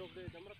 of the Jamrat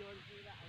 دول كده أو